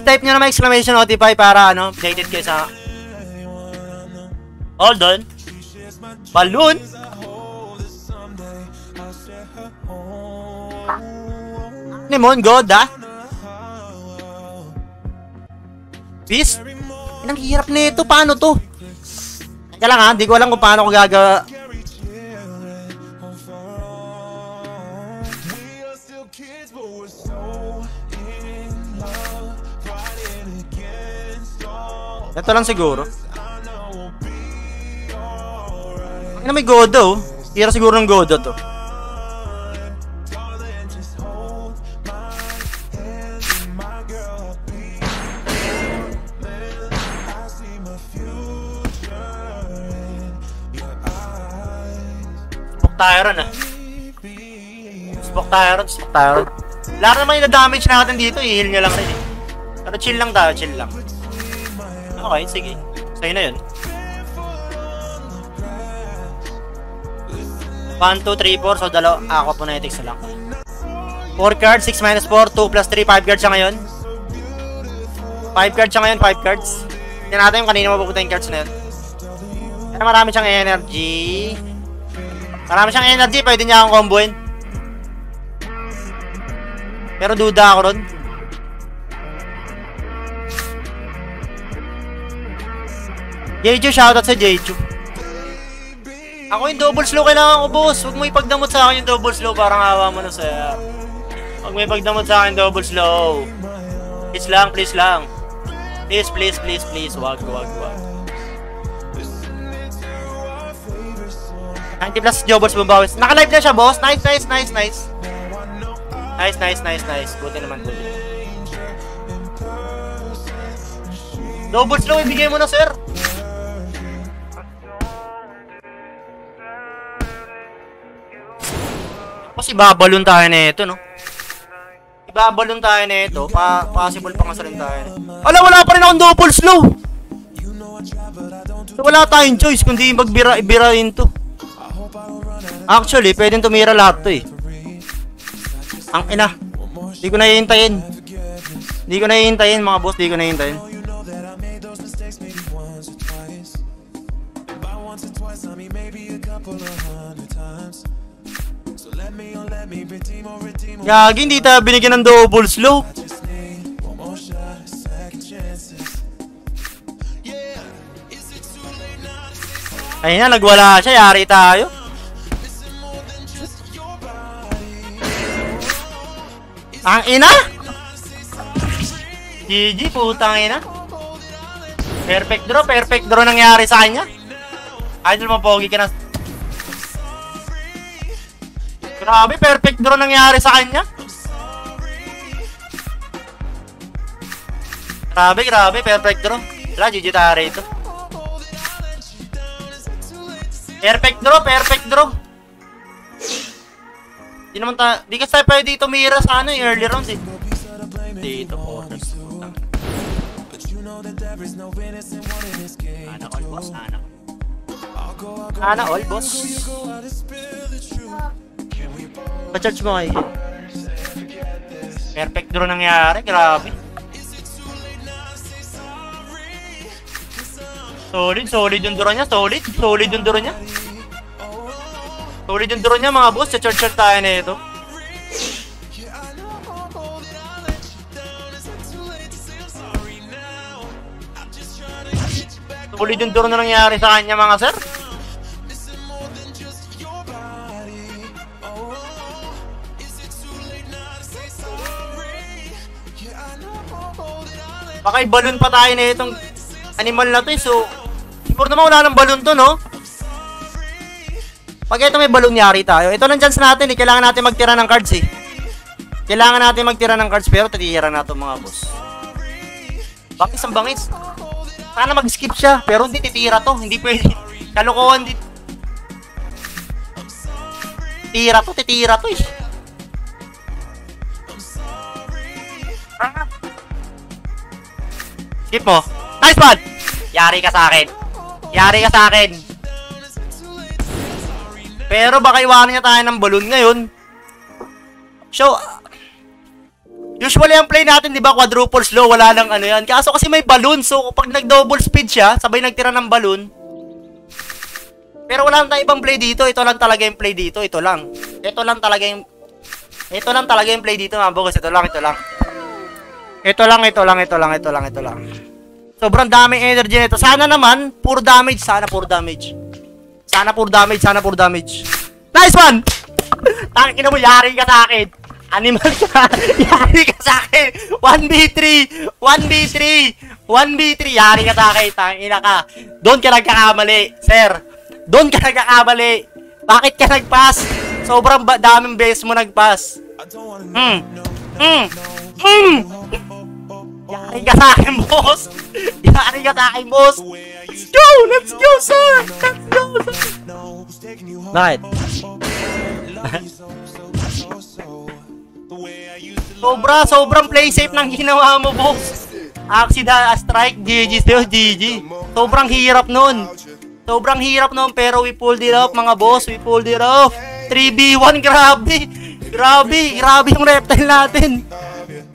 Guys, type nyo naman exclamation notify para ano, updated kayo sa... Hold on. Balloon? Nimon, God, ah? Peace? Inang hirap nito. Paano to? Teka lang ha, hindi ko alam kung paano ko gagawa. Ito lang siguro. Ano may godo? Hira siguro ng godo to. Spook tayo ron ah. Spook tayo ron, ron. Lahat naman yung na-damage natin dito, i-heal nyo lang rin eh. Pero chill lang tayo, chill lang. Okay, sige. Sa'yo na yun. 1, 2, 3, 4. So, dalawa. Ako phonetics na lang. 4 cards, 6 minus 4, 2 plus 3, 5 cards siya ngayon. 5 cards siya ngayon, 5 cards. Tingnan natin yung kanina mapupunta yung cards na yun. Pero marami siyang energy. Marami siyang energy, pwede niya akong comboin. Pero duda ako ron. Jeju, shoutout sa Jeju. Ako yung double slow kailangan ko, boss. Huwag mo ipagdamot sa akin yung double slow, parang awa mo na sir. Huwag mo ipagdamot sa akin double slow. Please lang, please lang. Please, please, please, please. Wag, wag, wag. 90 plus doubles bumbawas. Naka-live na siya, boss. Nice, nice, nice, nice. Nice, nice, nice, nice. Buti naman, buti. Double slow, ibigay mo na, sir. Kasi ibabalon tayo na ito, no? Ibabalon tayo na ito. Pa possible pa nga rin tayo. Ala, wala pa rin akong double slow. So, wala tayong choice kundi magbira ibirahin to. Actually, pwedeng tumira lahat to eh. Ang ina. Hindi ko na hihintayin. Hindi ko na hihintayin mga boss, hindi ko na Gagi, hindi tayo binigyan ng double slow. Ayun na, nagwala siya. Yari tayo. Ang ina! GG, putang ina. Perfect draw, perfect draw nangyari sa kanya. Idol mo, pogi ka na. Grabe, perfect draw nangyari sa kanya. Grabe, grabe, perfect draw. Wala, GG tayo ito. Perfect draw, perfect draw. Di naman ta, di kasi tayo pwede tumira sa ano, yung early rounds eh. Dito, corners. Ana all, boss, ana. Ana all, boss. Pa-charge mo kayo. Perfect draw nangyari, grabe. Solid, solid yung draw niya, solid, solid yung draw niya. Solid yung draw niya mga boss, cha-charge tayo na ito. Solid yung draw na nangyari sa kanya mga sir. Baka balloon pa tayo na itong animal na to eh. So, siguro naman wala ng balloon to, no? Pag ito may balloon yari tayo. Ito lang chance natin eh. Kailangan natin magtira ng cards eh. Kailangan natin magtira ng cards pero tatihira na ito mga boss. Bakit ang bangis? Sana mag-skip siya pero hindi titira to. Hindi pwede. Kalokohan dito. Tira to, titira to eh. Skip mo. Nice one! Yari ka sa akin. Yari ka sa akin. Pero baka iwanan niya tayo ng balloon ngayon. So, Usually ang play natin, di ba, quadruple slow, wala nang ano yan. Kaso kasi may balloon, so pag nag-double speed siya, sabay nagtira ng balloon. Pero wala nang ibang play dito, ito lang talaga yung play dito, ito lang. Ito lang talaga yung ito lang talaga yung play dito, mga boss. Ito lang, ito lang. Ito lang, ito lang, ito lang, ito lang, ito lang. Sobrang daming energy nito. Sana naman, pure damage. Sana pure damage. Sana pure damage, sana pure damage. Nice one! Tangin mo, yari ka sa akin. Animal ka. yari ka sa akin. 1v3. 1v3. 1v3. Yari ka sa akin. Tangina ka. Doon ka nagkakamali, sir. Doon ka nagkakamali. Bakit ka nag-pass? Sobrang daming beses mo nag-pass. Hmm. Hmm. Hmm. Yari ka sa akin, boss. Yari ka sa akin, boss. Let's go! Let's go, sir! Let's go, sir! Bakit? Sobra, sobrang play safe ng ginawa mo, boss. Accident, strike, GG sa'yo, GG. Sobrang hirap nun. Sobrang hirap nun, pero we pulled it off, mga boss. We pulled it off. 3v1, grabe. Grabe, grabe yung reptile natin.